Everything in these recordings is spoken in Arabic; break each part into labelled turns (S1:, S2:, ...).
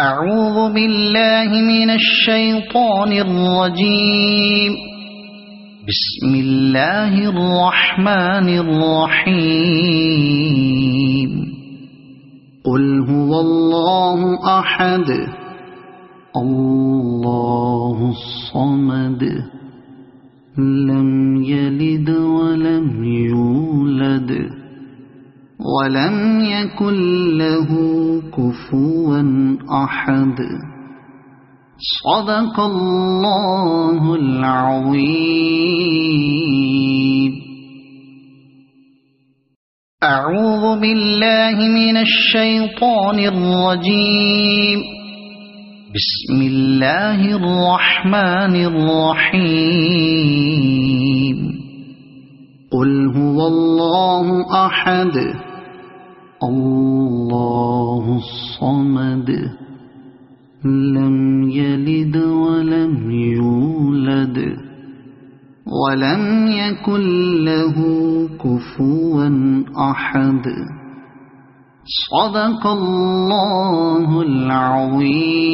S1: أعوذ بالله من الشيطان الرجيم. بسم الله الرحمن الرحيم. قل هو الله أحد. الله الصمد. لم يلد ولم يكن له كفوا أحد. صدق الله العظيم. أعوذ بالله من الشيطان الرجيم. بسم الله الرحمن الرحيم. قل هو الله أحد. الله الصمد لم يلد ولم يولد ولم يكن له كفوا أحد. صدق الله العظيم.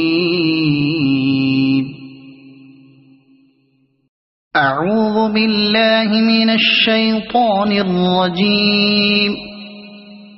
S1: أعوذ بالله من الشيطان الرجيم.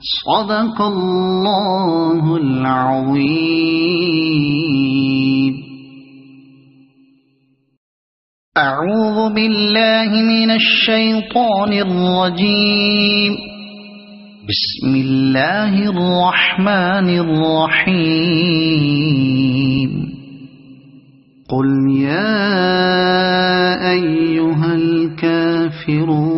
S1: صدق الله العظيم أعوذ بالله من الشيطان الرجيم. بسم الله الرحمن الرحيم. قل يا أيها الكافرون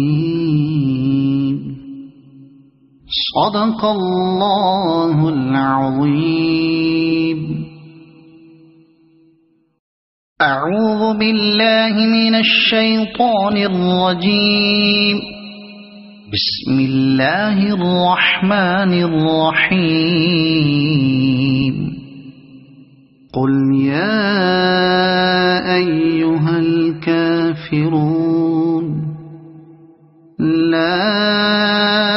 S1: صدق الله العظيم. أعوذ بالله من الشيطان الرجيم. بسم الله الرحمن الرحيم. قل يا أيها الكافرون لا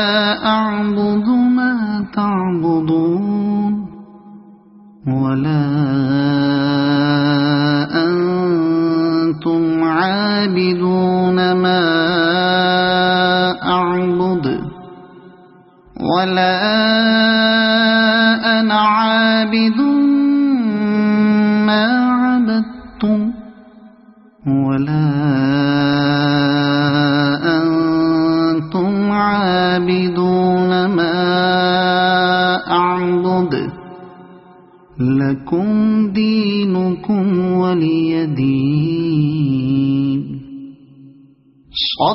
S1: ولا أنتم عابدون ما أعبد ولا أنا عابد ما عبدتم ولا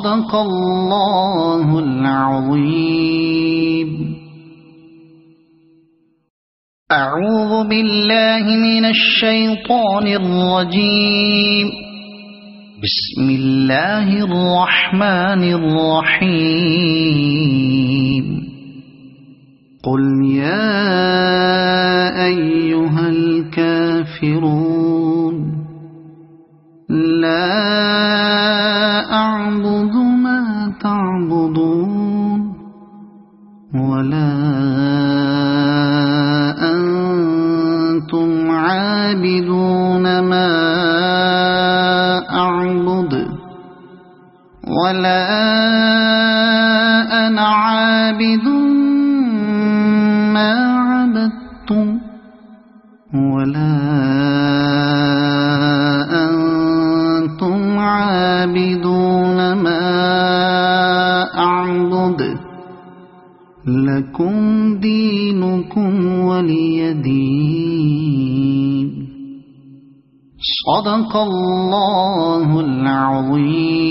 S1: صدق الله العظيم. أعوذ بالله من الشيطان الرجيم. بسم الله الرحمن الرحيم. قل يا أيها الكافرون عابد ما عبدتم ولا أنتم عابدون ما أعبد. لكم دينكم ولي دين. صدق الله العظيم.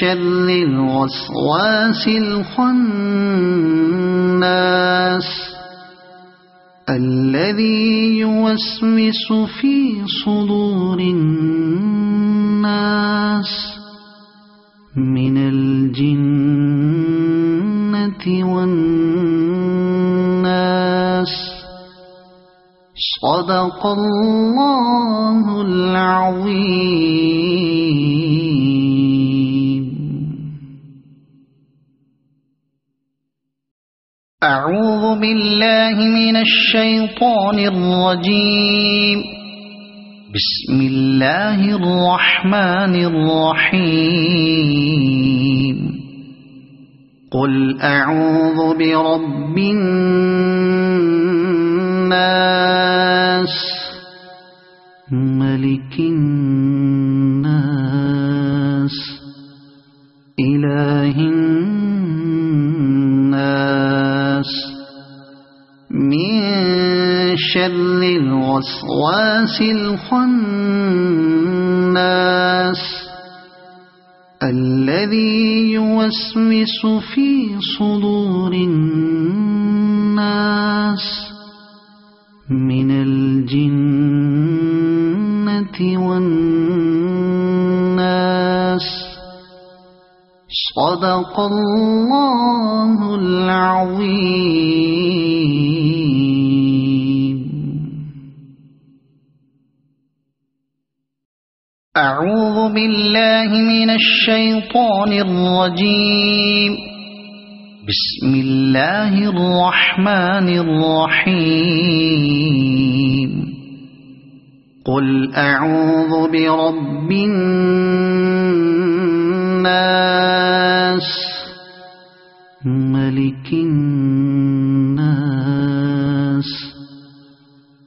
S1: شر الوسواس الخناس الذي يوسوس في صدور الناس من الجنة والناس. صدق الله العظيم. الشيطان الرجيم. بسم الله الرحمن الرحيم. قل أعوذ برب الناس. ملك الناس شر الوسواس الخناس الذي يوسوس في صدور الناس من الجنة والناس. صدق الله العظيم. أعوذ بالله من الشيطان الرجيم. بسم الله الرحمن الرحيم. قل أعوذ برب الناس. ملك الناس.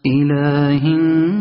S1: إله الناس.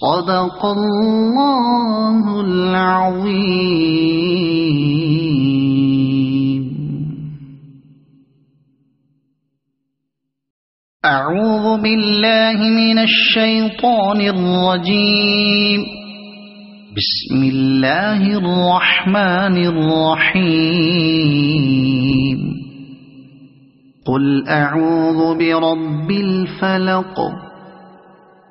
S1: صدق الله العظيم. أعوذ بالله من الشيطان الرجيم. بسم الله الرحمن الرحيم. قل أعوذ برب الفلق.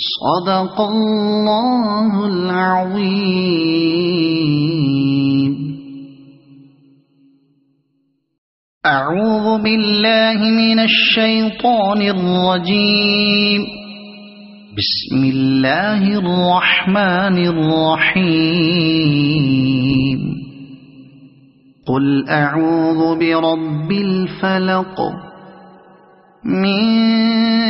S1: صدق الله العظيم أعوذ بالله من الشيطان الرجيم. بسم الله الرحمن الرحيم. قل أعوذ برب الفلق من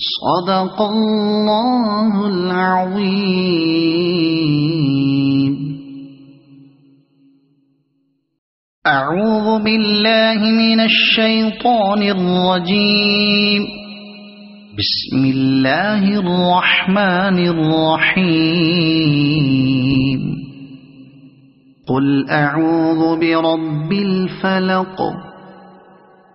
S1: صدق الله العظيم أعوذ بالله من الشيطان الرجيم. بسم الله الرحمن الرحيم. قل أعوذ برب الفلق.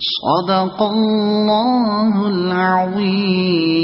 S1: صدق الله العظيم.